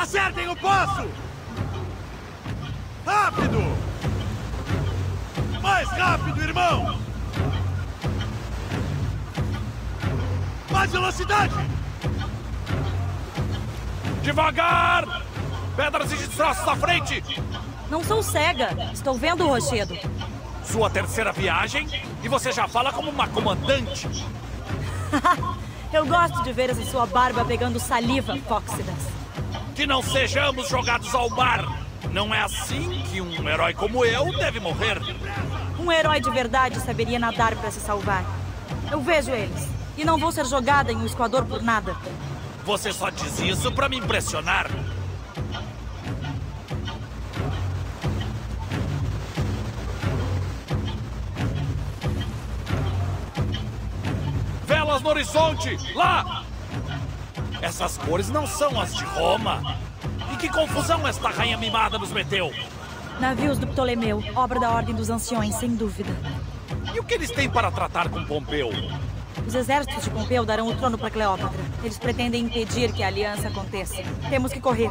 Acertem o poço! Rápido! Mais rápido, irmão! Mais velocidade! Devagar! Pedras e destroços à frente! Não sou cega. Estou vendo o rochedo. Sua terceira viagem e você já fala como uma comandante. Eu gosto de ver essa sua barba pegando saliva, Fóxidas. Que não sejamos jogados ao mar. Não é assim que um herói como eu deve morrer. Um herói de verdade saberia nadar para se salvar. Eu vejo eles. E não vou ser jogada em um escoador por nada. Você só diz isso para me impressionar. Velas no horizonte! Lá! Essas cores não são as de Roma. E que confusão esta rainha mimada nos meteu! Navios do Ptolomeu, obra da Ordem dos Anciões, sem dúvida. E o que eles têm para tratar com Pompeu? Os exércitos de Pompeu darão o trono para Cleópatra. Eles pretendem impedir que a aliança aconteça. Temos que correr.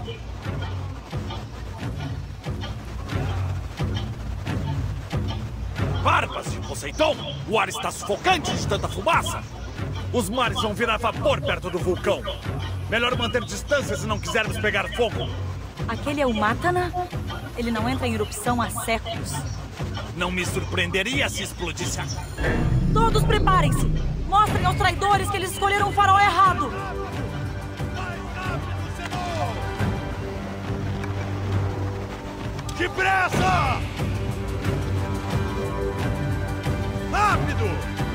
Barbas de Poseidon! O ar está sufocante de tanta fumaça! Os mares vão virar vapor perto do vulcão. Melhor manter distância se não quisermos pegar fogo. Aquele é o Mátana? Ele não entra em erupção há séculos. Não me surpreenderia se explodisse agora. Todos preparem-se! Mostrem aos traidores que eles escolheram o farol errado! Depressa! Rápido!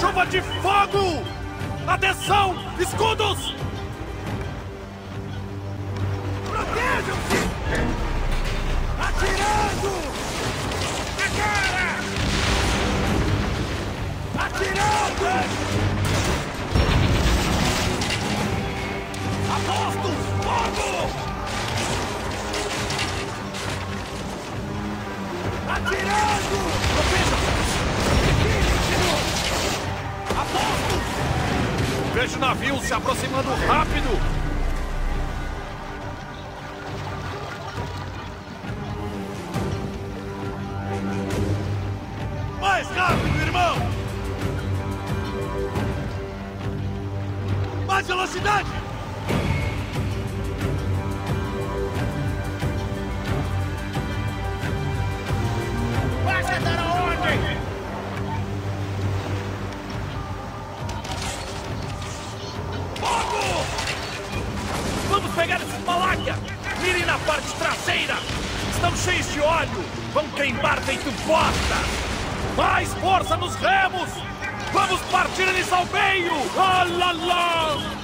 Chuva de fogo! Atenção! Escudos! Protejam-se! Atirando! Agora! Atirando! Apostos! Fogo! Vejo navios se aproximando rápido! Mais rápido, irmão! Mais velocidade! Óleo! Vão queimar feito bosta! Mais força nos remos! Vamos partir eles ao meio! Ah!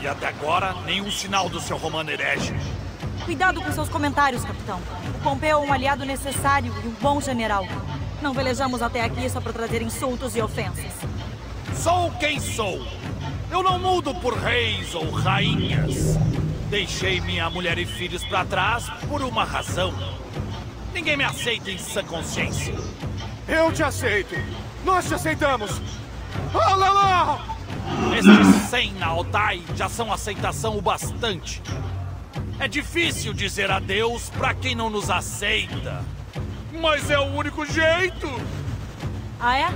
E até agora, nenhum sinal do seu romano herege. Cuidado com seus comentários, capitão. O Pompeu é um aliado necessário e um bom general. Não velejamos até aqui só para trazer insultos e ofensas. Sou quem sou. Eu não mudo por reis ou rainhas. Deixei minha mulher e filhos para trás por uma razão. Ninguém me aceita em sã consciência. Eu te aceito. Nós te aceitamos. Olha lá! Estes 100 na Altai já são aceitação o bastante. É difícil dizer adeus para quem não nos aceita. Mas é o único jeito. Ah, é?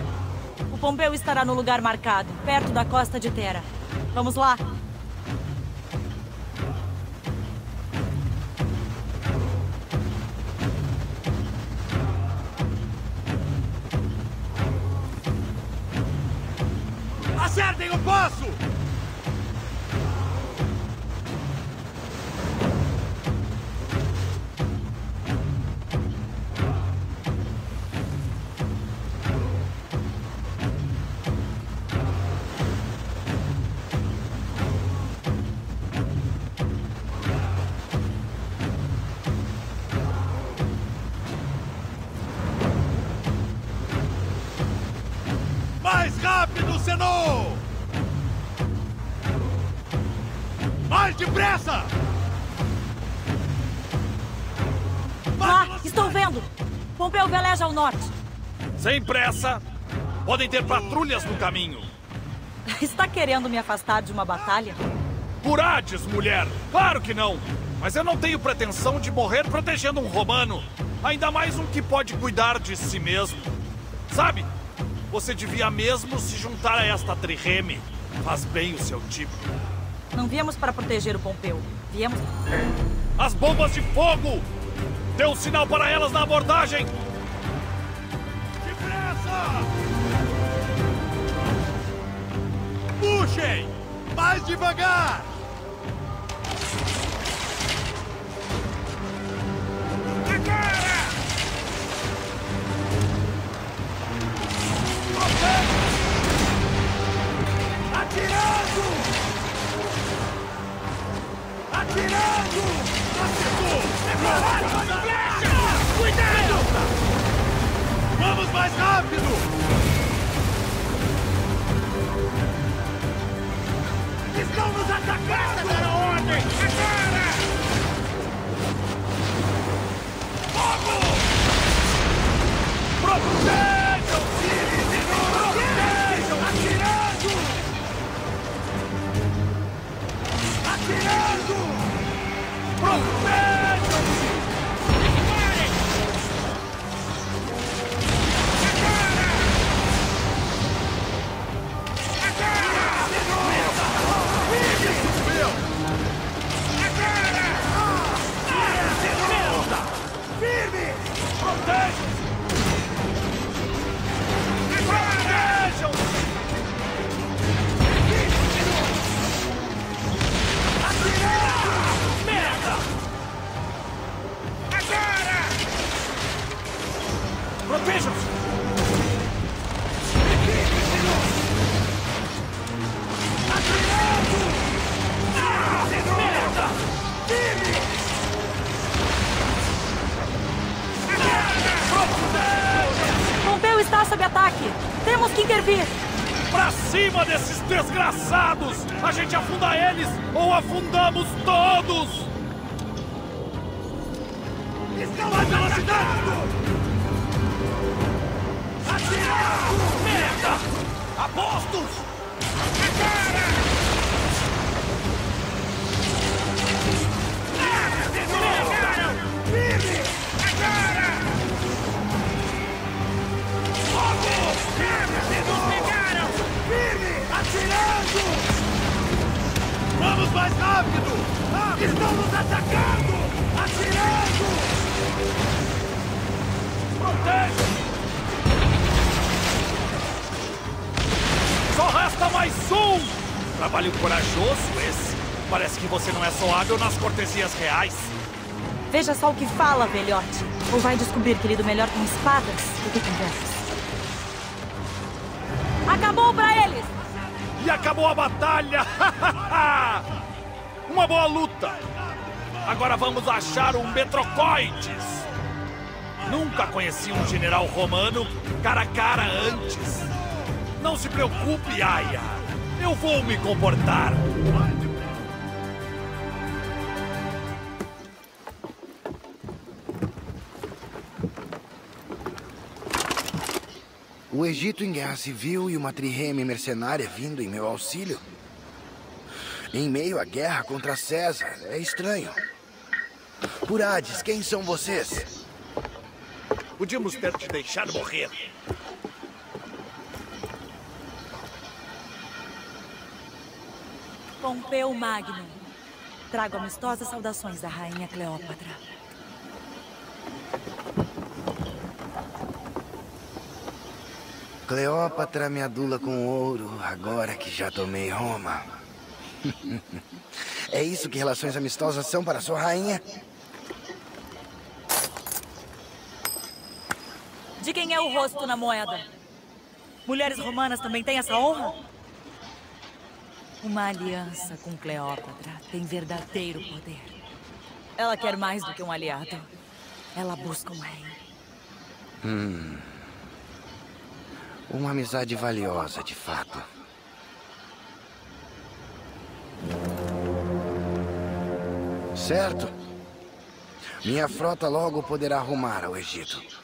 O Pompeu estará no lugar marcado, perto da costa de Terra. Vamos lá. espaço! Mais rápido, Senhor! Depressa! Lá, estou vendo! Pompeu veleja ao norte. Sem pressa. Podem ter patrulhas no caminho. Está querendo me afastar de uma batalha? Por Hades, mulher! Claro que não! Mas eu não tenho pretensão de morrer protegendo um romano. Ainda mais um que pode cuidar de si mesmo. Sabe? Você devia mesmo se juntar a esta trireme. Faz bem o seu tipo. Não viemos para proteger o Pompeu. Viemos. As bombas de fogo! Dê um sinal para elas na abordagem! Depressa! Puxem! Mais devagar! Intervir! Pra cima desses desgraçados! A gente afunda eles ou afundamos todos! Estão mais velocidade! Atirando! Merda! Apostos! Vamos mais rápido! Estão nos atacando! Atirando! Proteja! Só resta mais um! Trabalho corajoso esse. Parece que você não é hábil nas cortesias reais. Veja só o que fala, velhote. Ou vai descobrir que lido melhor com espadas do que com versos. Acabou pra eles! E acabou a batalha! Uma boa luta! Agora vamos achar um Metrocoides! Nunca conheci um general romano cara a cara antes. Não se preocupe, Aya. Eu vou me comportar. O Egito em guerra civil e uma trireme mercenária vindo em meu auxílio. Em meio à guerra contra César, é estranho. Por Hades, quem são vocês? Podíamos ter te deixado morrer. Pompeu Magno. Trago amistosas saudações da rainha Cleópatra. Cleópatra me adula com ouro, agora que já tomei Roma. é isso que relações amistosas são para sua rainha? De quem é o rosto na moeda? Mulheres romanas também têm essa honra? Uma aliança com Cleópatra tem verdadeiro poder. Ela quer mais do que um aliado. Ela busca um rei. Uma amizade valiosa, de fato. Certo? Minha frota logo poderá arrumar ao Egito.